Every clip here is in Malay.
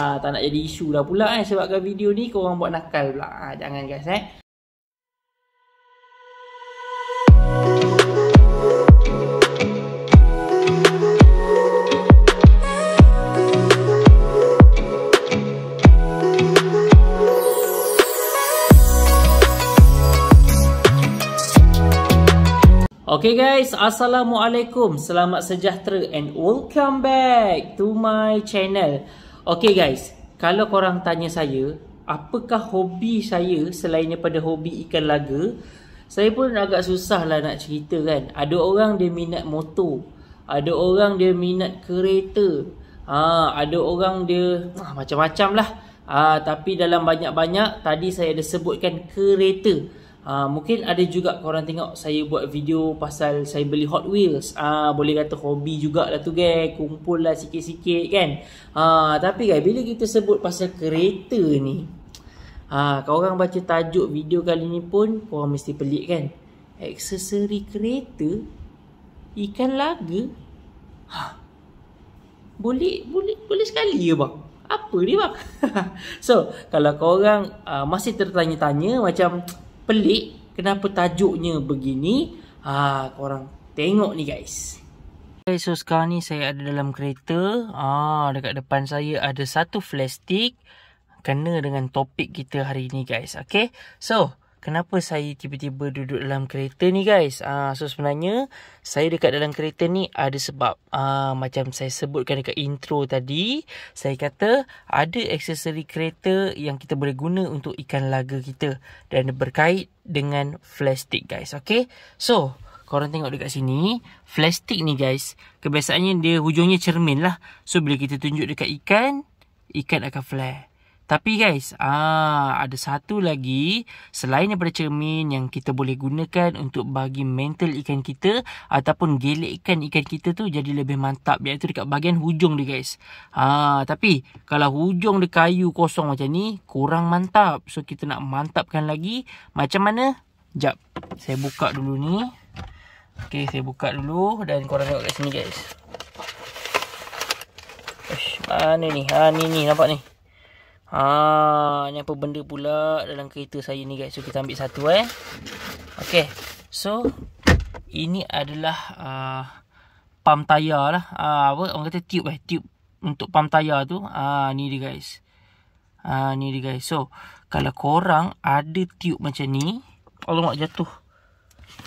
ha, Tak nak jadi isu lah pula eh Sebabkan video ni korang buat nakal pula. Ha, Jangan guys eh. Okay guys, Assalamualaikum. Selamat sejahtera and welcome back to my channel Okay guys, kalau korang tanya saya Apakah hobi saya selain daripada hobi ikan laga? Saya pun agak susah lah nak cerita kan. Ada orang dia minat motor. Ada orang dia minat kereta. Ha, Ada orang dia ah, macam-macam lah. Ha, Tapi dalam banyak-banyak Tadi saya ada sebutkan kereta Uh, mungkin ada juga korang tengok saya buat video pasal saya beli Hot Wheels. Uh, boleh kata hobi jugalah tu geng. Kumpul lah sikit-sikit kan. Uh, tapi guys, bila kita sebut pasal kereta ni. Uh, korang baca tajuk video kali ni pun korang mesti pelik kan. Aksesori kereta? Ikan laga? Ha. Boleh, boleh, boleh sekali ya bang? Apa ni bang? so, kalau korang uh, masih tertanya-tanya macam pelik kenapa tajuknya begini? Ha korang tengok ni guys. Okay, so sekarang ni saya ada dalam kereta. Ah dekat depan saya ada satu flash stick. Kena dengan topik kita hari ni guys. Okay so kenapa saya tiba-tiba duduk dalam kereta ni guys? Ah so sebenarnya saya dekat dalam kereta ni ada sebab ah macam saya sebutkan dekat intro tadi saya kata ada aksesori kereta yang kita boleh guna untuk ikan laga kita dan berkait dengan flash stick guys. Okay so Korang tengok dekat sini Flash stick ni guys Kebiasaannya dia hujungnya cermin lah So bila kita tunjuk dekat ikan Ikan akan flare tapi guys, ah ada satu lagi selain daripada cermin yang kita boleh gunakan untuk bagi mental ikan kita ataupun gelekkan ikan kita tu jadi lebih mantap iaitu dekat bahagian hujung dia guys. Ah tapi kalau hujung dia kayu kosong macam ni kurang mantap. So kita nak mantapkan lagi macam mana? Jap. Saya buka dulu ni. Okey, saya buka dulu dan korang tengok kat sini guys. Ush, mana ni? Ha ni ni nampak ni. Ha, ni apa benda pula dalam kereta saya ni guys. So kita ambil satu eh. Okey. So ini adalah uh, pump tayar lah. Uh, apa orang kata tube eh, tube untuk pump tayar tu. Ah uh, ni dia guys. Ah uh, ni dia guys. So kalau korang ada tube macam ni, alamak jatuh.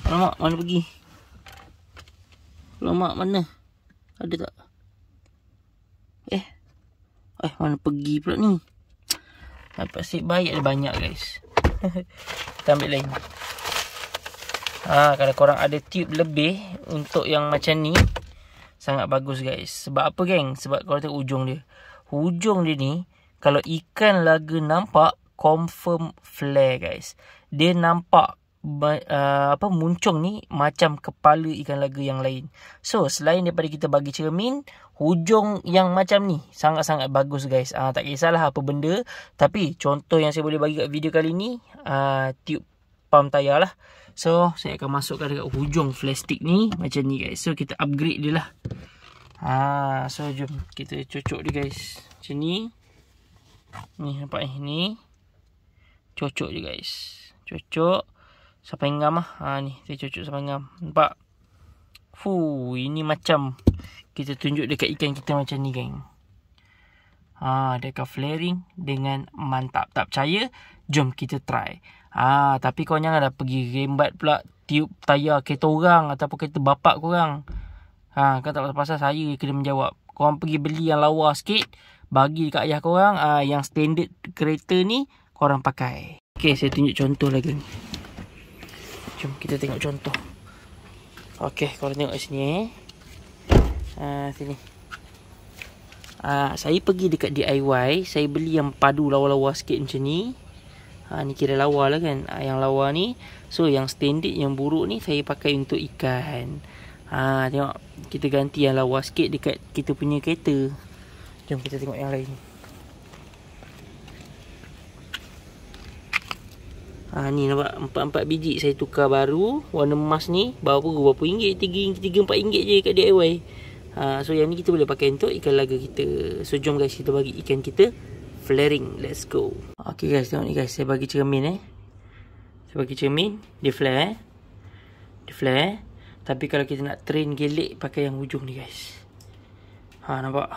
Alamak mana pergi? Alamak mana? Ada tak? Eh. Eh mana pergi pula ni? Dapat seat baik ada banyak guys. Kita ambil lain. Ha, kalau korang ada tube lebih untuk yang macam ni. Sangat bagus guys. Sebab apa geng? Sebab korang tengok ujung dia. Hujung dia ni. Kalau ikan laga nampak. Confirm flare guys. Dia nampak uh, apa muncung ni macam kepala ikan laga yang lain. So selain daripada kita bagi cermin, hujung yang macam ni sangat-sangat bagus guys. Uh, tak kisahlah apa benda, tapi contoh yang saya boleh bagi kat video kali ni uh, tube pump tayar lah. So saya akan masukkan dekat hujung flash stick ni macam ni guys. So kita upgrade dia lah. Ha, so jom kita cocok dia guys. Macam ni. Ni nampak ni. Cocok je guys. Cocok sampai ngam ah. Ha ni saya cucuk sampai ngam. Nampak? Fu, ini macam kita tunjuk dekat ikan kita macam ni geng. Ha, dekat flaring dengan mantap. Tak percaya? Jom kita try. Ha, tapi kau jangan dah pergi rembat pula tiup tayar kereta orang ataupun kereta bapak korang. Ha, kau tak pasal saya kena menjawab. Korang pergi beli yang lawa sikit. Bagi dekat ayah korang. Ha, yang standard kereta ni korang pakai. Okay, saya tunjuk contoh lagi. Jom kita tengok contoh. Okey, korang tengok sini eh. Ah, sini. Ah, saya pergi dekat DIY, saya beli yang padu lawa-lawa sikit macam ni. Ha, ni kira lawa lah kan. Ha, yang lawa ni. So, yang standard, yang buruk ni saya pakai untuk ikan. Ha, tengok. Kita ganti yang lawa sikit dekat kita punya kereta. Jom kita tengok yang lain. Ha, ni nampak empat-empat biji saya tukar baru warna emas ni berapa berapa ringgit tiga ringgit tiga empat ringgit je kat DIY uh, so yang ni kita boleh pakai untuk ikan laga kita. So jom guys kita bagi ikan kita flaring. Let's go. Ok guys tengok ni guys. Saya bagi cermin eh. Saya bagi cermin. Dia flare eh. Dia flare eh. Tapi kalau kita nak train gelik pakai yang hujung ni guys. Ha nampak?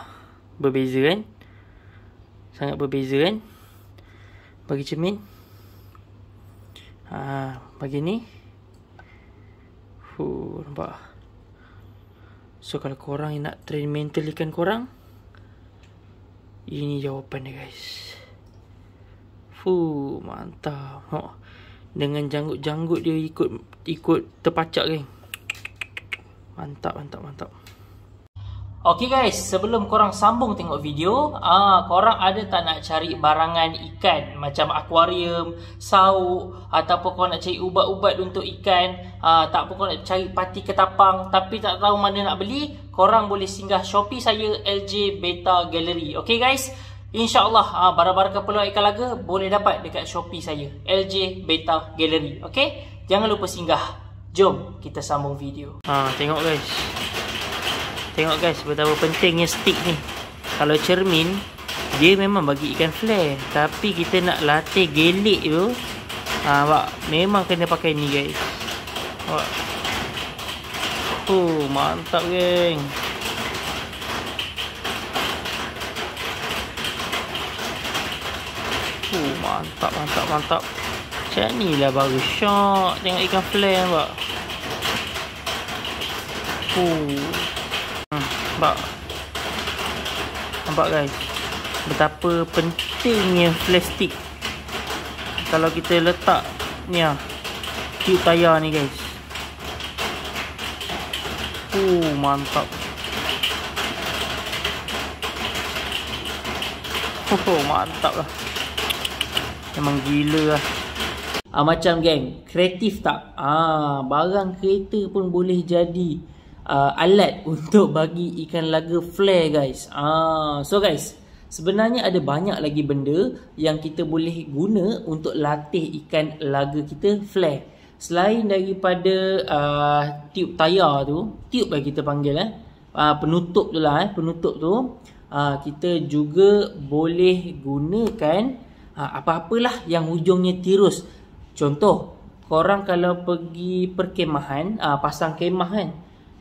Berbeza kan? Sangat berbeza kan? Bagi cermin ha bagi ni Fuh, nampak? So kalau korang nak train mental ikan korang Ini jawapan dia guys. Fuh, mantap. Oh, Dengan janggut-janggut dia ikut ikut terpacak geng. Mantap, mantap, mantap Okay guys, sebelum korang sambung tengok video, ah korang ada tak nak cari barangan ikan macam akuarium, sauk ataupun korang nak cari ubat-ubat untuk ikan, ah tak apa korang nak cari pati ketapang tapi tak tahu mana nak beli, korang boleh singgah Shopee saya LJ Beta Gallery. Okay guys, InsyaAllah ah, barang-barang keperluan ikan laga boleh dapat dekat Shopee saya LJ Beta Gallery. Okay, jangan lupa singgah. Jom kita sambung video. Ah tengok guys. Tengok guys betapa pentingnya stick ni. Kalau cermin dia memang bagi ikan flare, tapi kita nak latih gelik tu ha bak, memang kena pakai ni guys. Bak. Oh, mantap geng. Oh, mantap mantap mantap. Macam ni lah baru shot tengok ikan flare bak. Oh. Nampak? Nampak guys? Betapa pentingnya plastik Kalau kita letak Ni lah Tube tayar ni guys. Oh mantap. Oh mantap lah. Memang gila lah. Ah, Macam geng Kreatif tak? Ah, Barang kereta pun boleh jadi uh, alat untuk bagi ikan laga flare guys. Ah, so guys, sebenarnya ada banyak lagi benda yang kita boleh guna untuk latih ikan laga kita flare. Selain daripada uh, tube tayar tu, tube yang kita panggil eh, uh, penutup tu lah eh, penutup tu, uh, kita juga boleh gunakan uh, apa-apalah yang hujungnya tirus. Contoh, korang kalau pergi perkemahan, uh, pasang kemah kan,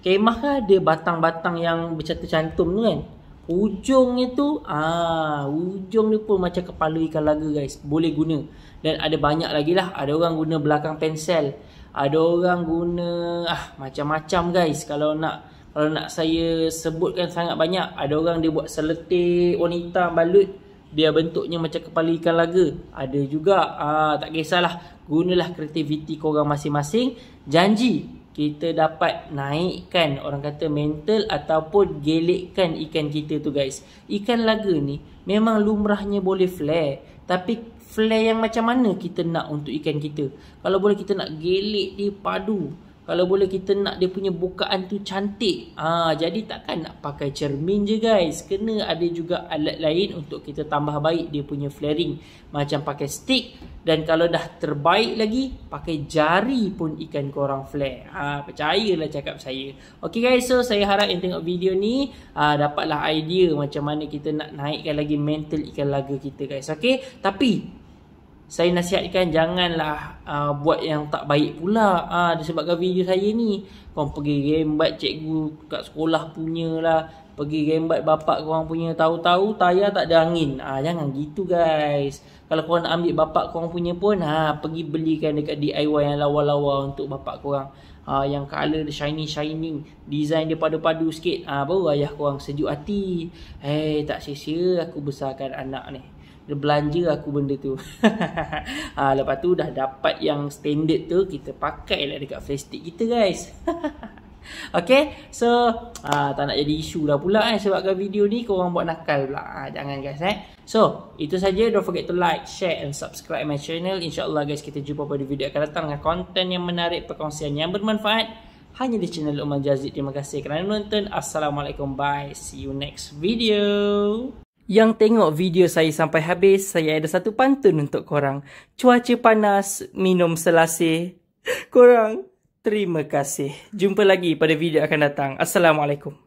kemah kan ada batang-batang yang bercantum-cantum tu kan. Ujungnya tu, ah, ujung ni pun macam kepala ikan laga guys. Boleh guna. Dan ada banyak lagi lah. Ada orang guna belakang pensel. Ada orang guna ah macam-macam guys. Kalau nak kalau nak saya sebutkan sangat banyak. Ada orang dia buat seletik wanita balut. Biar bentuknya macam kepala ikan laga. Ada juga. Ah, tak kisahlah. Gunalah kreativiti korang masing-masing. Janji kita dapat naikkan orang kata mental ataupun gelikkan ikan kita tu guys. Ikan laga ni memang lumrahnya boleh flare. Tapi flare yang macam mana kita nak untuk ikan kita? Kalau boleh kita nak gelik dia padu. Kalau boleh kita nak dia punya bukaan tu cantik. Ah, ha, jadi takkan nak pakai cermin je guys. Kena ada juga alat lain untuk kita tambah baik dia punya flaring. Macam pakai stick. Dan kalau dah terbaik lagi, pakai jari pun ikan korang flare. Ha, percayalah cakap saya. Okay guys, so saya harap yang tengok video ni ah, dapatlah idea macam mana kita nak naikkan lagi mental ikan laga kita guys. Okay, tapi saya nasihatkan janganlah uh, buat yang tak baik pula. Uh, disebabkan video saya ni kau pergi gembat cikgu kat sekolah punya lah pergi gembat bapak korang punya tahu-tahu tayar tak ada angin. Uh, jangan gitu guys. Kalau korang nak ambil bapak korang punya pun ha, pergi belikan dekat DIY yang lawa-lawa untuk bapak korang. Ha, yang color dia shiny shining. Design dia padu-padu sikit. Ha, baru ayah korang sejuk hati. Eh hey, tak sia-sia aku besarkan anak ni dia belanja aku benda tu. Ha, lepas tu dah dapat yang standard tu kita pakai lah dekat plastik kita guys. Okay So uh, Tak nak jadi isu dah pula eh Sebabkan video ni Korang buat nakal pula. Uh, Jangan guys eh. So Itu saja. Don't forget to like Share and subscribe my channel. InsyaAllah guys Kita jumpa pada video akan datang Dengan konten yang menarik Perkongsian yang bermanfaat. Hanya di channel Umar Jazid. Terima kasih kerana menonton Assalamualaikum. Bye. See you next video yang tengok video saya sampai habis, saya ada satu pantun untuk korang. Cuaca panas, minum selasih. Korang, terima kasih. Jumpa lagi pada video akan datang. Assalamualaikum.